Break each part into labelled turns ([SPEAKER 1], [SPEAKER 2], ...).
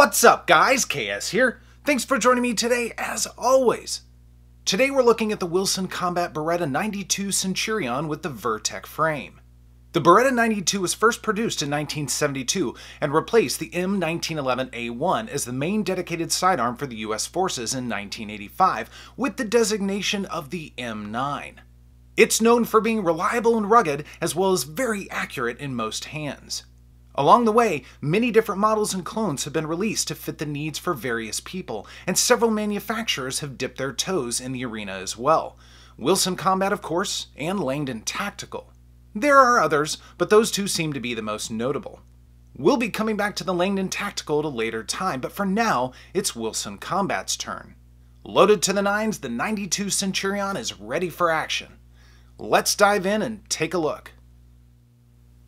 [SPEAKER 1] What's up, guys? KS here. Thanks for joining me today, as always. Today we're looking at the Wilson Combat Beretta 92 Centurion with the Vertec frame. The Beretta 92 was first produced in 1972 and replaced the M1911A1 as the main dedicated sidearm for the U.S. forces in 1985 with the designation of the M9. It's known for being reliable and rugged, as well as very accurate in most hands. Along the way, many different models and clones have been released to fit the needs for various people, and several manufacturers have dipped their toes in the arena as well. Wilson Combat, of course, and Langdon Tactical. There are others, but those two seem to be the most notable. We'll be coming back to the Langdon Tactical at a later time, but for now, it's Wilson Combat's turn. Loaded to the nines, the 92 Centurion is ready for action. Let's dive in and take a look.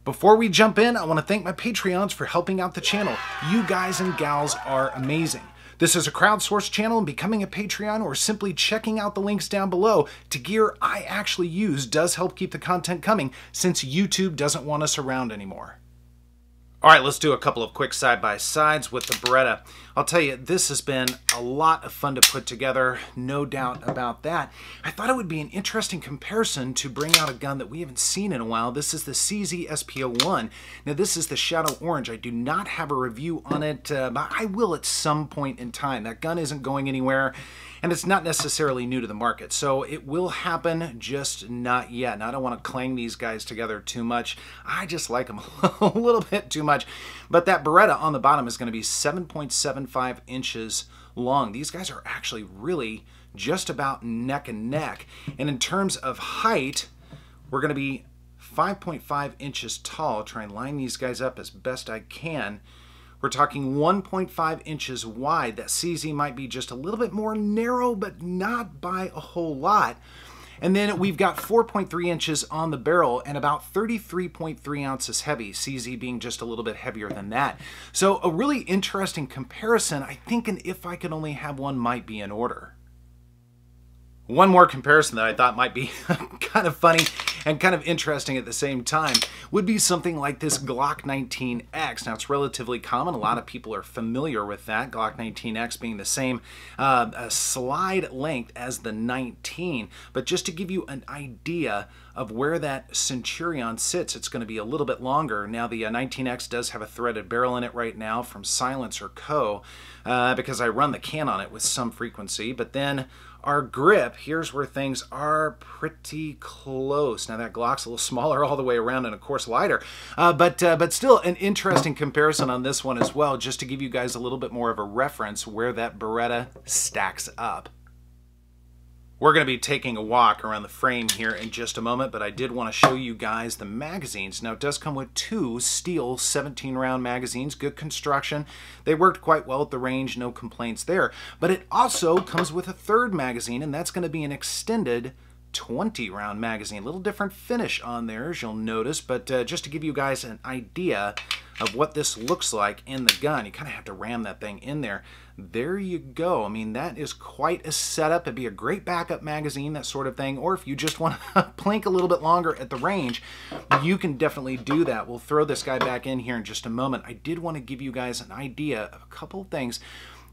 [SPEAKER 1] Before we jump in, I want to thank my Patreons for helping out the channel. You guys and gals are amazing. This is a crowdsourced channel and becoming a Patreon or simply checking out the links down below to gear I actually use does help keep the content coming since YouTube doesn't want us around anymore. All right, let's do a couple of quick side-by-sides with the Beretta. I'll tell you, this has been a lot of fun to put together, no doubt about that. I thought it would be an interesting comparison to bring out a gun that we haven't seen in a while. This is the CZ SP01. Now, this is the Shadow Orange. I do not have a review on it, uh, but I will at some point in time. That gun isn't going anywhere and it's not necessarily new to the market. So it will happen, just not yet. And I don't want to clang these guys together too much. I just like them a little bit too much. But that Beretta on the bottom is going to be 7.75 inches long. These guys are actually really just about neck and neck. And in terms of height, we're going to be 5.5 inches tall. Try and line these guys up as best I can. We're talking 1.5 inches wide. That CZ might be just a little bit more narrow, but not by a whole lot. And then we've got 4.3 inches on the barrel and about 33.3 ounces heavy, CZ being just a little bit heavier than that. So a really interesting comparison. I think an if I could only have one might be in order. One more comparison that I thought might be kind of funny and kind of interesting at the same time would be something like this Glock 19X. Now, it's relatively common. A lot of people are familiar with that, Glock 19X being the same uh, slide length as the 19. But just to give you an idea of where that Centurion sits, it's going to be a little bit longer. Now, the uh, 19X does have a threaded barrel in it right now from Silencer Co. Uh, because I run the can on it with some frequency. But then our grip, here's where things are pretty close. Now that Glock's a little smaller all the way around and of course lighter, uh, but, uh, but still an interesting comparison on this one as well, just to give you guys a little bit more of a reference where that Beretta stacks up. We're going to be taking a walk around the frame here in just a moment, but I did want to show you guys the magazines. Now, it does come with two steel 17-round magazines, good construction. They worked quite well at the range, no complaints there. But it also comes with a third magazine, and that's going to be an extended 20 round magazine. A little different finish on there, as you'll notice, but uh, just to give you guys an idea of what this looks like in the gun, you kind of have to ram that thing in there. There you go. I mean, that is quite a setup. It'd be a great backup magazine, that sort of thing. Or if you just want to plink a little bit longer at the range, you can definitely do that. We'll throw this guy back in here in just a moment. I did want to give you guys an idea of a couple of things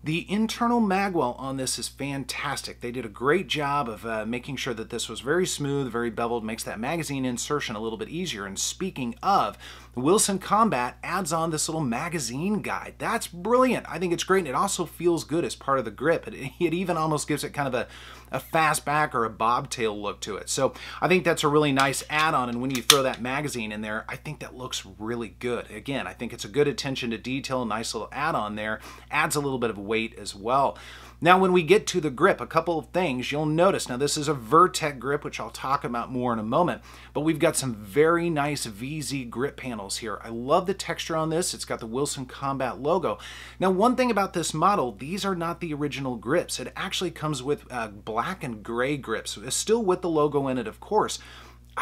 [SPEAKER 1] the internal magwell on this is fantastic. They did a great job of uh, making sure that this was very smooth, very beveled, makes that magazine insertion a little bit easier. And speaking of, Wilson Combat adds on this little magazine guide. That's brilliant. I think it's great. And it also feels good as part of the grip. It, it even almost gives it kind of a, a fastback or a bobtail look to it. So I think that's a really nice add-on. And when you throw that magazine in there, I think that looks really good. Again, I think it's a good attention to detail, nice little add-on there. Adds a little bit of weight as well. Now, when we get to the grip, a couple of things you'll notice. Now, this is a Vertec grip, which I'll talk about more in a moment, but we've got some very nice VZ grip panels here. I love the texture on this. It's got the Wilson Combat logo. Now, one thing about this model, these are not the original grips. It actually comes with uh, black and gray grips, still with the logo in it, of course.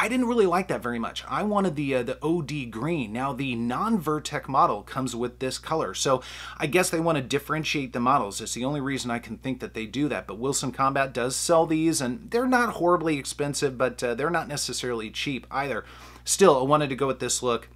[SPEAKER 1] I didn't really like that very much. I wanted the uh, the OD green. Now the non-Vertec model comes with this color. So I guess they want to differentiate the models. It's the only reason I can think that they do that. But Wilson Combat does sell these and they're not horribly expensive, but uh, they're not necessarily cheap either. Still, I wanted to go with this look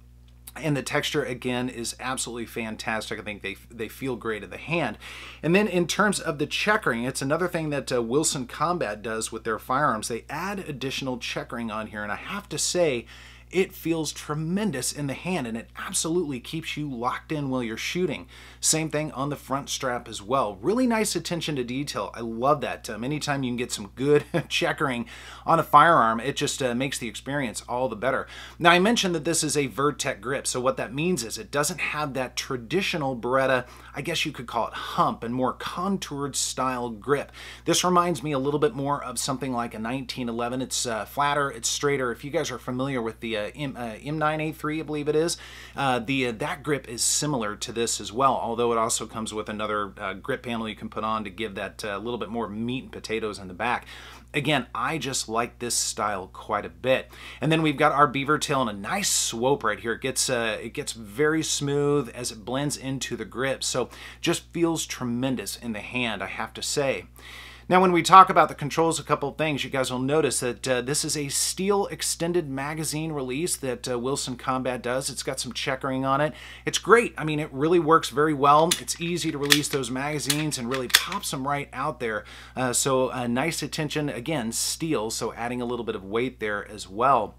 [SPEAKER 1] and the texture again is absolutely fantastic. I think they they feel great in the hand. And then in terms of the checkering, it's another thing that uh, Wilson Combat does with their firearms. They add additional checkering on here, and I have to say it feels tremendous in the hand and it absolutely keeps you locked in while you're shooting. Same thing on the front strap as well. Really nice attention to detail. I love that. Um, anytime you can get some good checkering on a firearm, it just uh, makes the experience all the better. Now I mentioned that this is a Vertec grip, so what that means is it doesn't have that traditional Beretta, I guess you could call it hump and more contoured style grip. This reminds me a little bit more of something like a 1911. It's uh, flatter, it's straighter. If you guys are familiar with the uh, M, uh, M9A3, I believe it is. Uh, the uh, That grip is similar to this as well, although it also comes with another uh, grip panel you can put on to give that a little bit more meat and potatoes in the back. Again, I just like this style quite a bit. And then we've got our beaver tail and a nice swope right here. It gets, uh, it gets very smooth as it blends into the grip. So just feels tremendous in the hand, I have to say. Now when we talk about the controls, a couple of things, you guys will notice that uh, this is a steel extended magazine release that uh, Wilson Combat does. It's got some checkering on it. It's great. I mean, it really works very well. It's easy to release those magazines and really pops them right out there. Uh, so a nice attention, again, steel, so adding a little bit of weight there as well.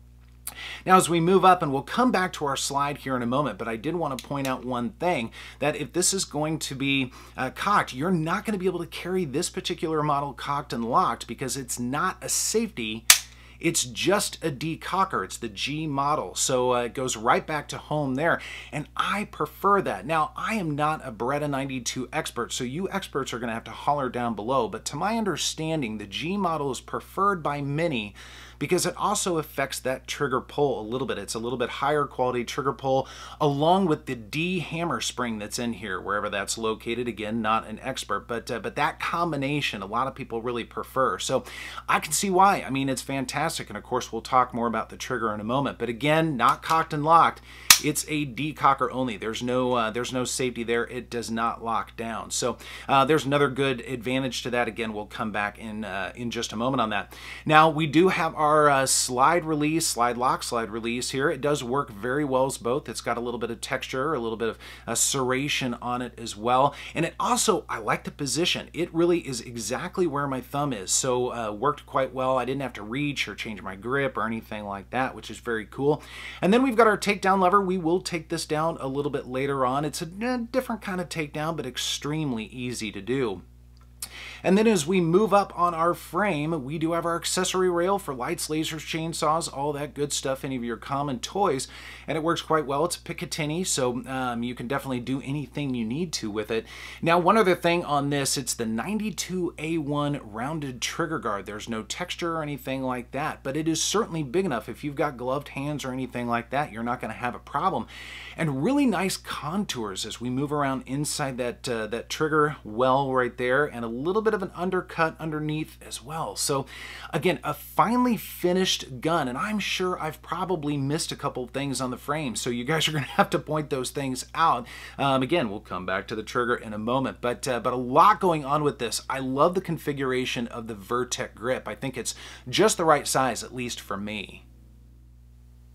[SPEAKER 1] Now as we move up, and we'll come back to our slide here in a moment, but I did want to point out one thing, that if this is going to be uh, cocked, you're not going to be able to carry this particular model cocked and locked because it's not a safety it's just a decocker. It's the G model. So uh, it goes right back to home there. And I prefer that. Now, I am not a Beretta 92 expert, so you experts are going to have to holler down below. But to my understanding, the G model is preferred by many because it also affects that trigger pull a little bit. It's a little bit higher quality trigger pull along with the D hammer spring that's in here, wherever that's located. Again, not an expert, but uh, but that combination a lot of people really prefer. So I can see why. I mean, it's fantastic. And of course, we'll talk more about the trigger in a moment. But again, not cocked and locked. It's a decocker only. There's no uh, there's no safety there. It does not lock down. So uh, there's another good advantage to that. Again, we'll come back in uh, in just a moment on that. Now we do have our uh, slide release, slide lock, slide release here. It does work very well as both. It's got a little bit of texture, a little bit of uh, serration on it as well. And it also, I like the position. It really is exactly where my thumb is. So uh, worked quite well. I didn't have to reach or change my grip or anything like that, which is very cool. And then we've got our takedown lever we will take this down a little bit later on. It's a different kind of takedown, but extremely easy to do. And then as we move up on our frame, we do have our accessory rail for lights, lasers, chainsaws, all that good stuff, any of your common toys. And it works quite well. It's Picatinny, so um, you can definitely do anything you need to with it. Now, one other thing on this, it's the 92A1 rounded trigger guard. There's no texture or anything like that, but it is certainly big enough. If you've got gloved hands or anything like that, you're not going to have a problem. And really nice contours as we move around inside that, uh, that trigger well right there, and a little bit of an undercut underneath as well. So again, a finely finished gun, and I'm sure I've probably missed a couple things on the frame, so you guys are to have to point those things out. Um, again, we'll come back to the trigger in a moment, but, uh, but a lot going on with this. I love the configuration of the Vertec grip. I think it's just the right size, at least for me.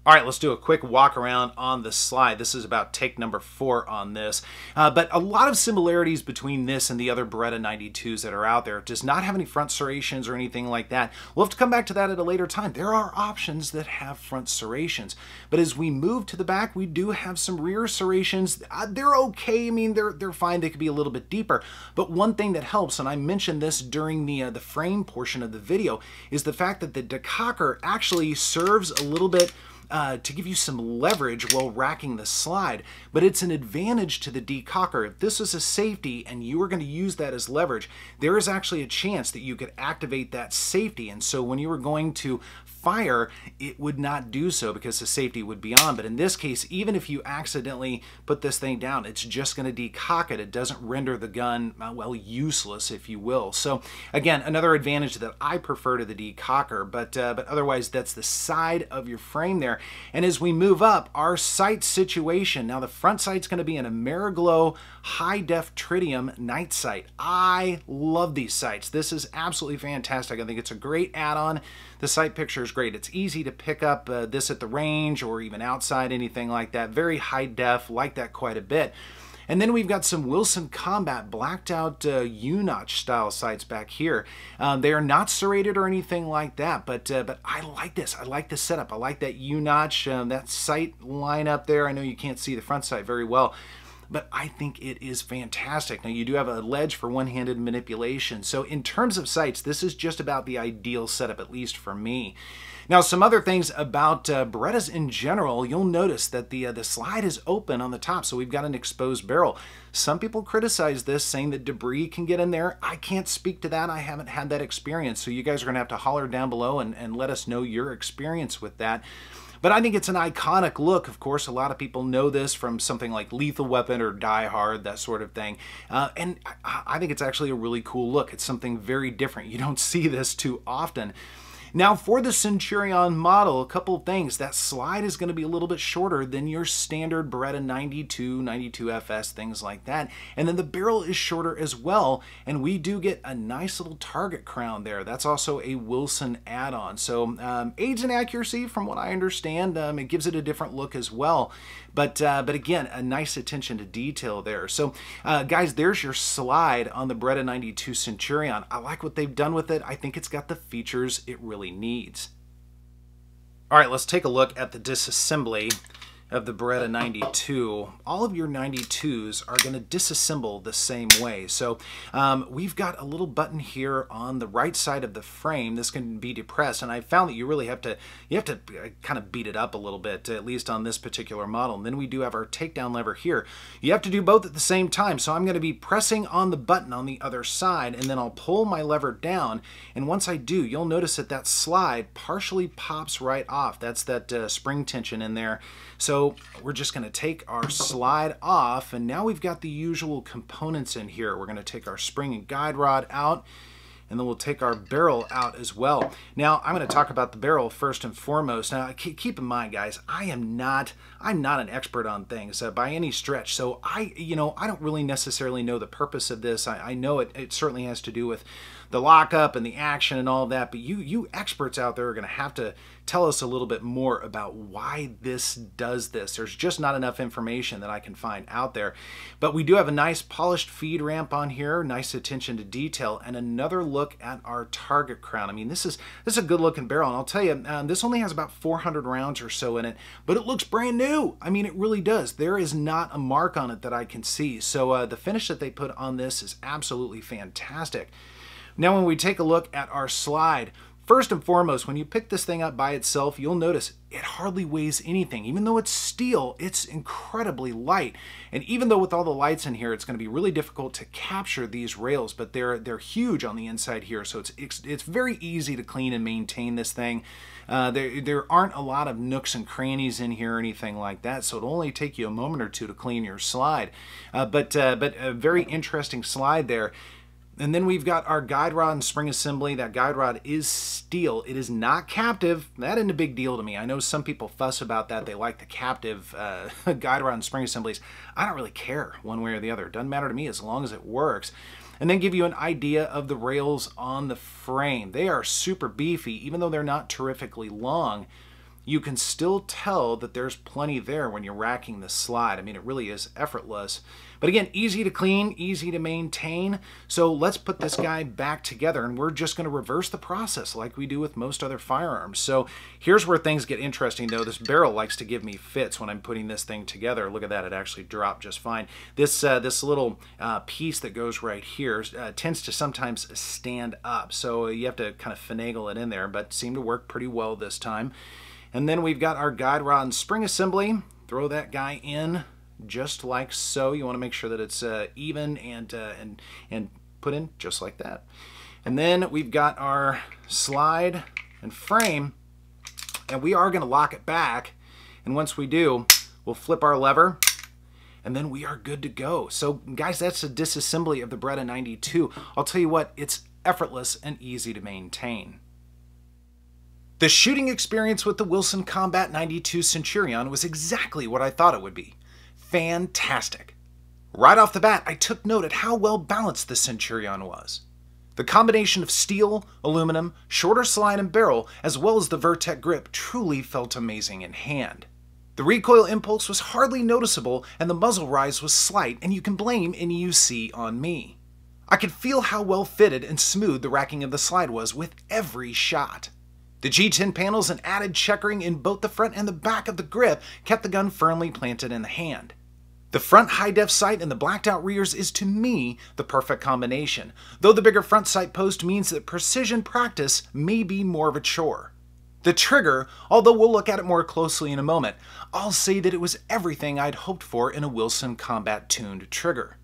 [SPEAKER 1] All right, let's do a quick walk around on the slide. This is about take number four on this. Uh, but a lot of similarities between this and the other Beretta 92s that are out there. It does not have any front serrations or anything like that. We'll have to come back to that at a later time. There are options that have front serrations. But as we move to the back, we do have some rear serrations. Uh, they're okay. I mean, they're, they're fine. They could be a little bit deeper. But one thing that helps, and I mentioned this during the, uh, the frame portion of the video, is the fact that the decocker actually serves a little bit uh, to give you some leverage while racking the slide, but it's an advantage to the decocker. If this is a safety and you are going to use that as leverage, there is actually a chance that you could activate that safety. And so when you were going to fire, it would not do so because the safety would be on. But in this case, even if you accidentally put this thing down, it's just going to decock it. It doesn't render the gun, uh, well, useless, if you will. So again, another advantage that I prefer to the decocker, but, uh, but otherwise that's the side of your frame there. And as we move up, our sight situation, now the front sight's going to be an Ameriglo high def tritium night sight. I love these sights. This is absolutely fantastic. I think it's a great add-on. The sight pictures is great. It's easy to pick up uh, this at the range or even outside, anything like that. Very high def, like that quite a bit. And then we've got some Wilson Combat blacked out uh, U-notch style sights back here. Um, they are not serrated or anything like that, but uh, but I like this. I like the setup. I like that U-notch, um, that sight line up there. I know you can't see the front sight very well, but I think it is fantastic. Now, you do have a ledge for one-handed manipulation, so in terms of sights, this is just about the ideal setup, at least for me. Now, some other things about uh, Berettas in general, you'll notice that the, uh, the slide is open on the top, so we've got an exposed barrel. Some people criticize this, saying that debris can get in there. I can't speak to that. I haven't had that experience, so you guys are going to have to holler down below and, and let us know your experience with that. But I think it's an iconic look. Of course, a lot of people know this from something like Lethal Weapon or Die Hard, that sort of thing. Uh, and I think it's actually a really cool look. It's something very different. You don't see this too often. Now for the Centurion model, a couple of things. That slide is going to be a little bit shorter than your standard Beretta 92, 92FS, things like that. And then the barrel is shorter as well. And we do get a nice little target crown there. That's also a Wilson add-on. So um, aids in accuracy from what I understand. Um, it gives it a different look as well. But, uh, but again, a nice attention to detail there. So uh, guys, there's your slide on the Beretta 92 Centurion. I like what they've done with it. I think it's got the features it really needs. All right, let's take a look at the disassembly of the Beretta 92, all of your 92s are going to disassemble the same way. So um, we've got a little button here on the right side of the frame that's going to be depressed, and I found that you really have to you have to uh, kind of beat it up a little bit, at least on this particular model. And then we do have our takedown lever here. You have to do both at the same time, so I'm going to be pressing on the button on the other side, and then I'll pull my lever down, and once I do, you'll notice that that slide partially pops right off. That's that uh, spring tension in there. So we're just going to take our slide off and now we've got the usual components in here. We're going to take our spring and guide rod out and then we'll take our barrel out as well. Now, I'm going to talk about the barrel first and foremost. Now, keep in mind, guys, I am not, I'm not an expert on things uh, by any stretch. So I, you know, I don't really necessarily know the purpose of this. I, I know it, it certainly has to do with the lockup and the action and all that, but you, you experts out there are going to have to tell us a little bit more about why this does this. There's just not enough information that I can find out there. But we do have a nice polished feed ramp on here, nice attention to detail, and another look at our target crown. I mean, this is this is a good looking barrel, and I'll tell you, um, this only has about 400 rounds or so in it, but it looks brand new. I mean, it really does. There is not a mark on it that I can see. So uh, the finish that they put on this is absolutely fantastic. Now when we take a look at our slide, First and foremost, when you pick this thing up by itself, you'll notice it hardly weighs anything. Even though it's steel, it's incredibly light. And even though with all the lights in here, it's going to be really difficult to capture these rails, but they're they're huge on the inside here, so it's it's, it's very easy to clean and maintain this thing. Uh, there, there aren't a lot of nooks and crannies in here or anything like that, so it'll only take you a moment or two to clean your slide. Uh, but, uh, but a very interesting slide there. And then we've got our guide rod and spring assembly. That guide rod is steel. It is not captive. That isn't a big deal to me. I know some people fuss about that. They like the captive uh, guide rod and spring assemblies. I don't really care one way or the other. It doesn't matter to me as long as it works. And then give you an idea of the rails on the frame. They are super beefy, even though they're not terrifically long you can still tell that there's plenty there when you're racking the slide. I mean, it really is effortless. But again, easy to clean, easy to maintain. So let's put this guy back together and we're just gonna reverse the process like we do with most other firearms. So here's where things get interesting though. This barrel likes to give me fits when I'm putting this thing together. Look at that, it actually dropped just fine. This, uh, this little uh, piece that goes right here uh, tends to sometimes stand up. So you have to kind of finagle it in there, but seemed to work pretty well this time. And then we've got our guide rod and spring assembly. Throw that guy in just like so. You want to make sure that it's uh, even and, uh, and, and put in just like that. And then we've got our slide and frame and we are going to lock it back. And once we do, we'll flip our lever and then we are good to go. So guys, that's a disassembly of the Beretta 92. I'll tell you what, it's effortless and easy to maintain. The shooting experience with the Wilson Combat 92 Centurion was exactly what I thought it would be. Fantastic. Right off the bat, I took note at how well balanced the Centurion was. The combination of steel, aluminum, shorter slide and barrel, as well as the Vertec grip truly felt amazing in hand. The recoil impulse was hardly noticeable and the muzzle rise was slight and you can blame any see on me. I could feel how well fitted and smooth the racking of the slide was with every shot. The G10 panels and added checkering in both the front and the back of the grip kept the gun firmly planted in the hand. The front high-def sight and the blacked-out rears is to me the perfect combination, though the bigger front sight post means that precision practice may be more of a chore. The trigger, although we'll look at it more closely in a moment, I'll say that it was everything I'd hoped for in a Wilson Combat tuned trigger.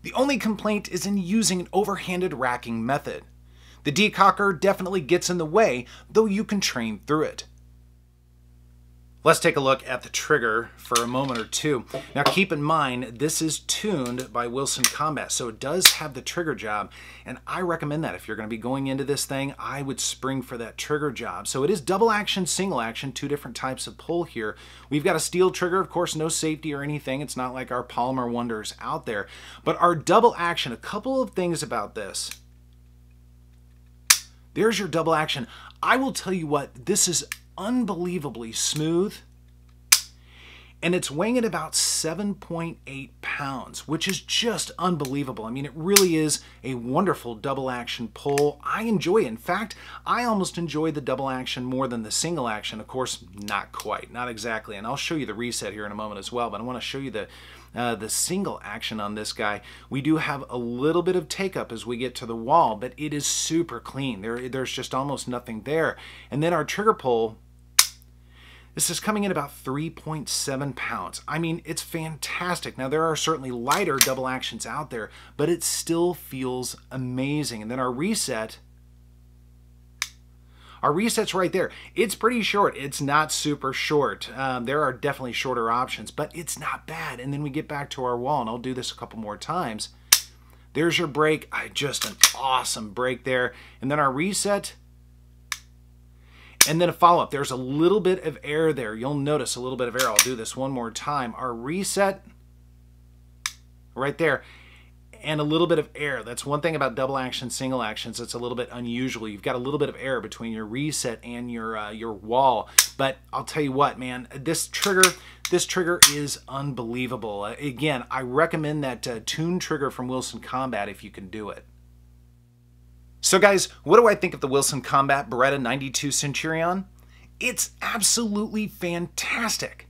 [SPEAKER 1] The only complaint is in using an overhanded racking method. The decocker definitely gets in the way, though you can train through it. Let's take a look at the trigger for a moment or two. Now keep in mind, this is tuned by Wilson Combat, so it does have the trigger job, and I recommend that. If you're gonna be going into this thing, I would spring for that trigger job. So it is double action, single action, two different types of pull here. We've got a steel trigger, of course, no safety or anything. It's not like our polymer wonders out there. But our double action, a couple of things about this. There's your double action. I will tell you what, this is unbelievably smooth and it's weighing at about 7.8 pounds, which is just unbelievable. I mean, it really is a wonderful double action pull. I enjoy it. In fact, I almost enjoy the double action more than the single action. Of course, not quite, not exactly. And I'll show you the reset here in a moment as well, but I want to show you the uh, the single action on this guy. We do have a little bit of take up as we get to the wall, but it is super clean. There, there's just almost nothing there. And then our trigger pull, this is coming in about 3.7 pounds. I mean, it's fantastic. Now, there are certainly lighter double actions out there, but it still feels amazing. And then our reset, our reset's right there. It's pretty short. It's not super short. Um, there are definitely shorter options, but it's not bad. And then we get back to our wall, and I'll do this a couple more times. There's your break. I just an awesome break there. And then our reset, and then a follow-up. There's a little bit of air there. You'll notice a little bit of air. I'll do this one more time. Our reset right there and a little bit of air. That's one thing about double action, single actions. It's a little bit unusual. You've got a little bit of air between your reset and your uh, your wall. But I'll tell you what, man, this trigger, this trigger is unbelievable. Uh, again, I recommend that uh, tune trigger from Wilson Combat if you can do it. So guys, what do I think of the Wilson Combat Beretta 92 Centurion? It's absolutely fantastic.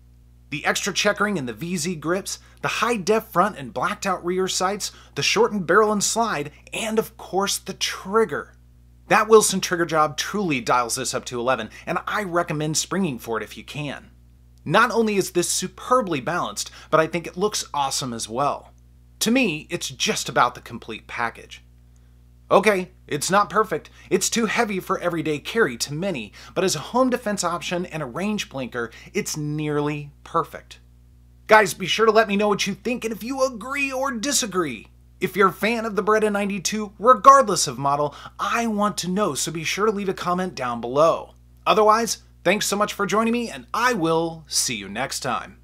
[SPEAKER 1] The extra checkering in the VZ grips, the high def front and blacked out rear sights, the shortened barrel and slide, and of course the trigger. That Wilson trigger job truly dials this up to 11, and I recommend springing for it if you can. Not only is this superbly balanced, but I think it looks awesome as well. To me, it's just about the complete package. Okay, it's not perfect. It's too heavy for everyday carry to many, but as a home defense option and a range plinker, it's nearly perfect. Guys, be sure to let me know what you think and if you agree or disagree. If you're a fan of the Beretta 92, regardless of model, I want to know, so be sure to leave a comment down below. Otherwise, thanks so much for joining me, and I will see you next time.